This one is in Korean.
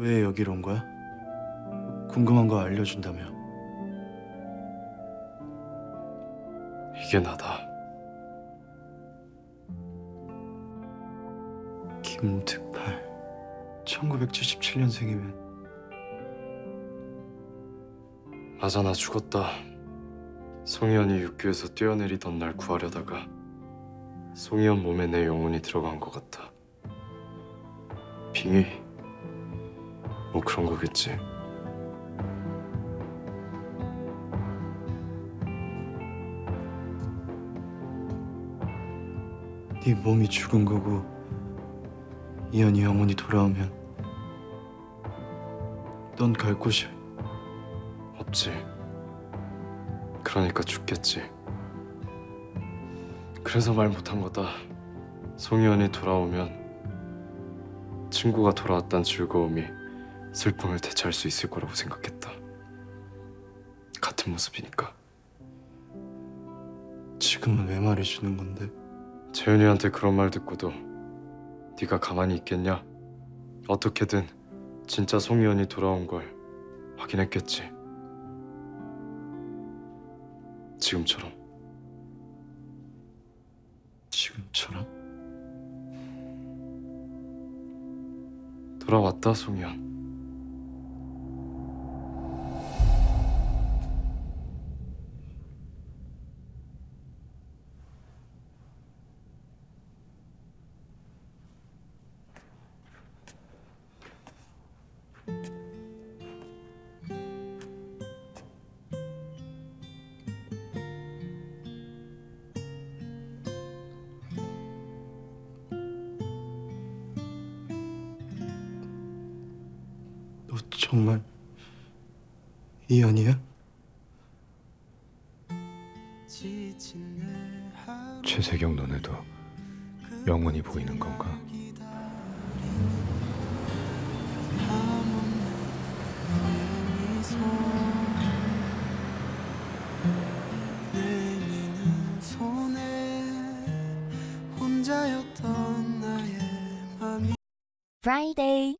왜 여기로 온 거야? 궁금한 거 알려준다며. 이게 나다. 김특팔. 1977년생이면 맞아 나 죽었다. 송이현이 육교에서 뛰어내리던 날 구하려다가 송이현 몸에 내 영혼이 들어간 것 같아. 빙의. 뭐 그런 거겠지. 네 몸이 죽은 거고 이현이 영혼이 돌아오면 넌 갈 곳이 없지. 그러니까 죽겠지. 그래서 말 못한 거다. 송이현이 돌아오면 친구가 돌아왔단 즐거움이 슬픔을 대체할 수 있을 거라고 생각했다. 같은 모습이니까. 지금은 왜 말해주는 건데? 재윤이한테 그런 말 듣고도 네가 가만히 있겠냐? 어떻게든 진짜 송이현이 돌아온 걸 확인했겠지. 지금처럼. 지금처럼? 돌아왔다 송이현. 너 정말 이현이야? 최세경 눈에도 영원히 보이는 건가? Friday.